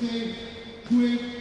stay quick,